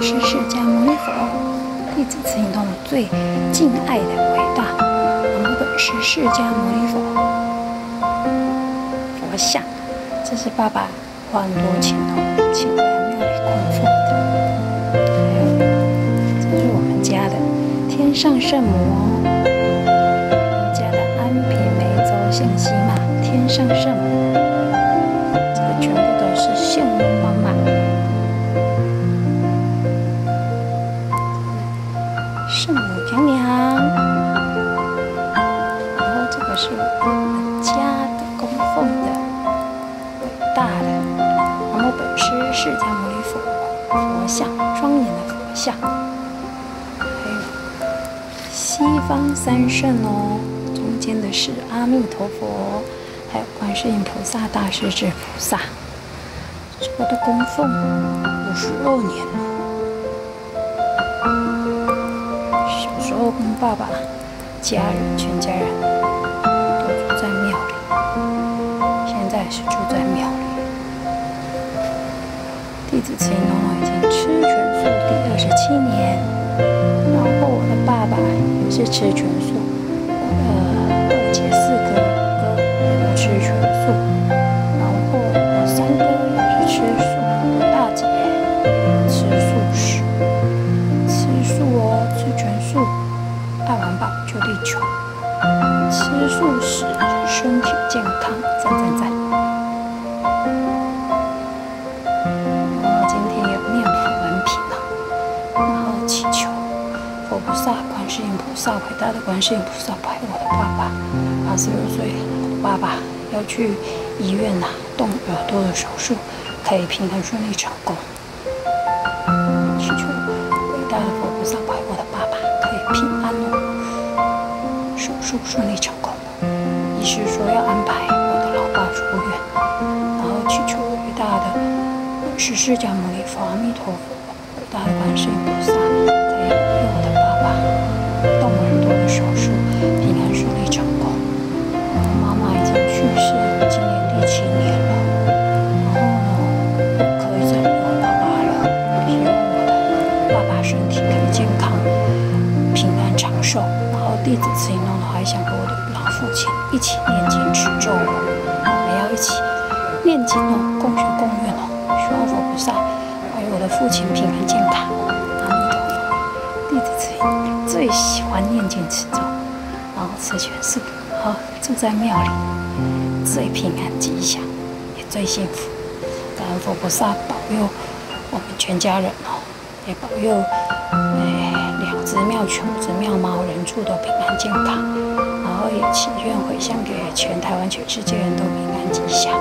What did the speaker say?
是释迦牟尼佛，弟子慈心通最敬爱的伟大南无本师释迦牟尼佛佛像，这是爸爸花很多钱哦，请来庙里供奉的。还有，这是我们家的天上圣母，我们家的安平梅州县西马天上圣母，然后本师释迦牟尼佛佛像，庄严的佛像，还有西方三圣哦，中间的是阿弥陀佛，还有观世音菩萨、大势至菩萨，这个的供奉五十二年了。小时候跟爸爸、家人、全家人都住在庙里，现在是住在庙里。弟子慈禧农农已经吃全素第二十七年，然后我的爸爸也是吃全素，我的二姐四哥哥也都吃全素，然后我三哥也是吃素，我大姐吃素食。吃素哦，吃全素，爱环保就地球，吃素食身体健康，赞赞赞。菩萨、观世音菩萨、伟大的观世音菩萨保佑我的爸爸，八十六岁，我爸爸要去医院呐、动耳朵的手术，可以平安顺利成功。祈求伟大的佛菩萨保佑我的爸爸可以平安哦，手术顺利成功。医师说要安排我的老爸出院，然后祈求伟大的本师释迦牟尼佛、阿弥陀佛、伟大的观世音菩萨，可以保佑我的爸爸动耳朵的手术平安顺利成功。我妈妈已经去世，今年第七年了。然后呢，不可以再没有爸爸了。希望我的爸爸身体可以健康、平安长寿。然后弟子慈禧弄的还想和我的老父亲一起念经持咒哦，我们要一起念经哦，共学共愿哦。希望佛菩萨保佑我的父亲平安健康。弟子慈禧最喜欢念经持咒，然后吃全素，然后住在庙里，最平安吉祥，也最幸福。感恩佛菩萨保佑我们全家人哦，也保佑哎两只庙犬、五只庙猫人畜都平安健康，然后也祈愿回向给全台湾、全世界人都平安吉祥。